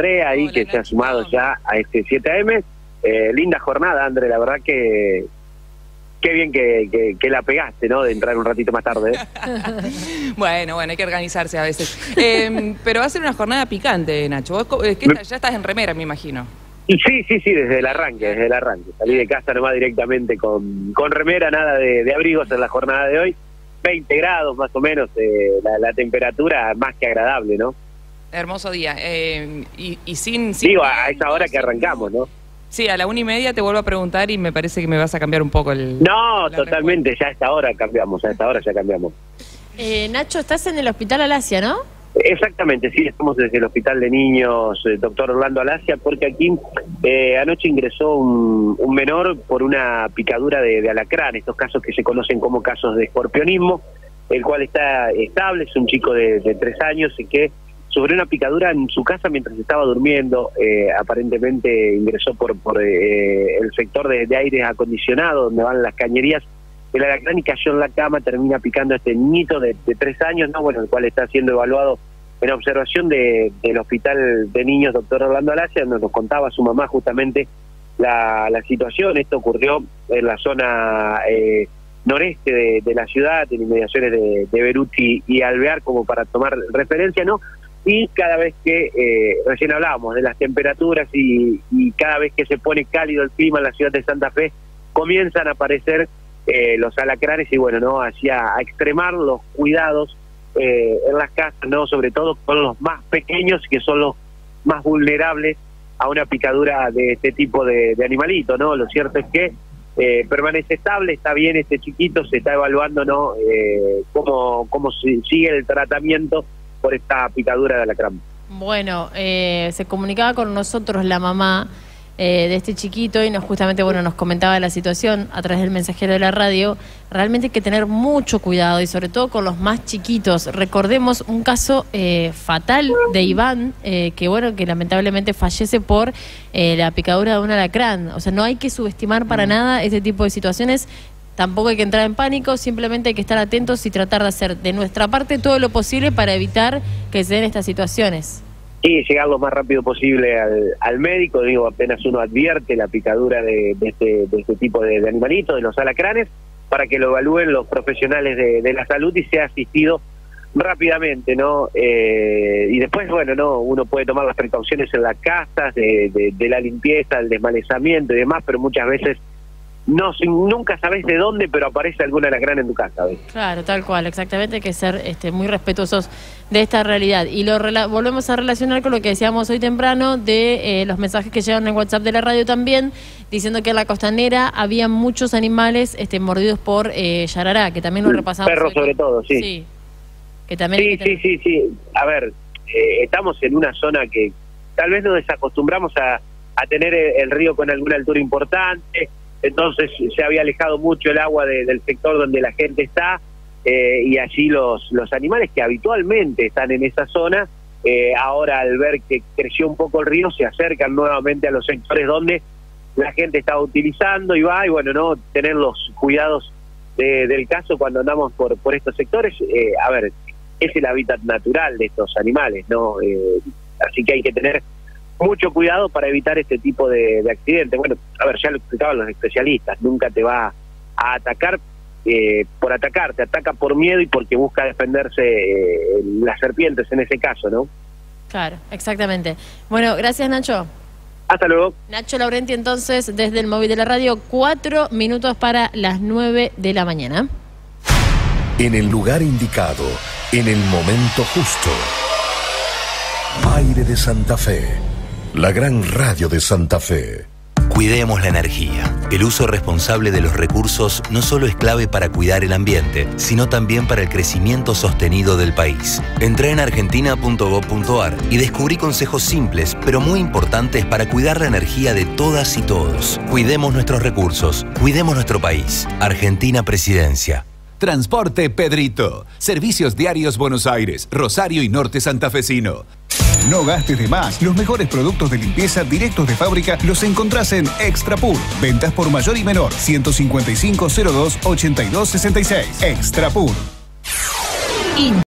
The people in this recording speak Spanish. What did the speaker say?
ahí Hola, que se ha sumado ya a este 7am. Eh, linda jornada, André, la verdad que qué bien que, que- que la pegaste, ¿no? De entrar un ratito más tarde. ¿eh? Bueno, bueno, hay que organizarse a veces. Eh, pero va a ser una jornada picante, Nacho. Vos, eh, ya estás en remera, me imagino. Sí, sí, sí, desde el arranque, desde el arranque. Salí de casa nomás directamente con, con remera, nada de, de abrigos en la jornada de hoy. 20 grados más o menos, eh, la, la temperatura más que agradable, ¿no? Hermoso día. Eh, y, y sin, sin Digo, a, esa hora que arrancamos, ¿no? Sí, a la una y media te vuelvo a preguntar y me parece que me vas a cambiar un poco el. No, totalmente, ya a esta hora cambiamos, a esta hora ya cambiamos. Eh, Nacho, estás en el Hospital Alasia, ¿no? Exactamente, sí, estamos desde el Hospital de Niños, eh, doctor Orlando Alasia, porque aquí eh, anoche ingresó un, un menor por una picadura de, de alacrán, estos casos que se conocen como casos de escorpionismo, el cual está estable, es un chico de, de tres años y que sufrió una picadura en su casa mientras estaba durmiendo, eh, aparentemente ingresó por, por eh, el sector de, de aire acondicionado, donde van las cañerías, el alacrán y cayó en la cama, termina picando este niñito de, tres años, ¿no? bueno, el cual está siendo evaluado en observación de, del Hospital de Niños Doctor Orlando Alasia, donde nos contaba su mamá justamente la, la situación. Esto ocurrió en la zona eh, noreste de, de la ciudad, en inmediaciones de, de Beruti y Alvear, como para tomar referencia, ¿no? Y cada vez que, eh, recién hablábamos de las temperaturas y, cada vez que se pone cálido el clima en la ciudad de Santa Fe, comienzan a aparecer eh, los alacranes y bueno, ¿no? Hacia a extremar los cuidados eh, en las casas, ¿no? Sobre todo con los más pequeños, que son los más vulnerables a una picadura de este tipo de, de animalito, ¿no? Lo cierto es que eh, permanece estable, está bien este chiquito, se está evaluando, ¿no? Eh, cómo, cómo si- sigue el tratamiento por esta picadura de alacrán. Bueno, eh, se comunicaba con nosotros la mamá eh, de este chiquito y nos justamente bueno nos comentaba la situación a través del mensajero de la radio. Realmente hay que tener mucho cuidado y sobre todo con los más chiquitos. Recordemos un caso eh, fatal de Iván eh, que bueno que lamentablemente fallece por eh, la picadura de un alacrán. O sea, no hay que subestimar para nada este tipo de situaciones. Tampoco hay que entrar en pánico, simplemente hay que estar atentos y tratar de hacer de nuestra parte todo lo posible para evitar que se den estas situaciones. Y llegar lo más rápido posible al, al médico, digo, apenas uno advierte la picadura de, este, de este tipo de, de animalitos, de los alacranes, para que lo evalúen los profesionales de, la salud y sea asistido rápidamente, ¿no? Eh, y después, bueno, no, uno puede tomar las precauciones en las casas, de- de la limpieza, el desmalezamiento y demás, pero muchas veces no nunca sabes de dónde, pero aparece algún alacrán en tu casa. ¿ves? Claro, tal cual, exactamente, hay que ser este, muy respetuosos de esta realidad. Y lo rela- volvemos a relacionar con lo que decíamos hoy temprano de eh, los mensajes que llegaron en WhatsApp de la radio también, diciendo que en la costanera había muchos animales este, mordidos por eh, yarará, que también lo repasamos. Perros sobre todo, sí. Sí, que también Sí, que sí, sí, sí. A ver, eh, estamos en una zona que tal vez nos desacostumbramos a, a tener el, el río con alguna altura importante, entonces se había alejado mucho el agua de- del sector donde la gente está eh, y allí los, los animales que habitualmente están en esa zona, eh, ahora al ver que creció un poco el río, se acercan nuevamente a los sectores donde la gente estaba utilizando y va, y bueno, no tener los cuidados de- del caso cuando andamos por, por estos sectores. Eh, a ver, es el hábitat natural de estos animales, ¿no? Eh, así que hay que tener mucho cuidado para evitar este tipo de, de accidentes. Bueno, a ver, ya lo explicaban los especialistas, nunca te va a atacar eh, por atacar, te ataca por miedo y porque busca defenderse eh, las serpientes en ese caso, ¿no? Claro, exactamente. Bueno, gracias Nacho. Hasta luego. Nacho Laurenti entonces desde el móvil de la radio, cuatro minutos para las nueve de la mañana. En el lugar indicado, en el momento justo. Aire de Santa Fe. La gran radio de Santa Fe. Cuidemos la energía. El uso responsable de los recursos no solo es clave para cuidar el ambiente, sino también para el crecimiento sostenido del país. Entré en argentina.gov.ar y descubrí consejos simples, pero muy importantes para cuidar la energía de todas y todos. Cuidemos nuestros recursos, cuidemos nuestro país. Argentina Presidencia. Transporte Pedrito. Servicios diarios Buenos Aires, Rosario y Norte Santafesino. No gastes de más. Los mejores productos de limpieza directos de fábrica los encontrás en Extra Pur. Ventas por mayor y menor. 155 02 82 66. Extra Pur.